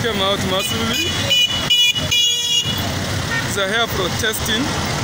They came out massively. They're here protesting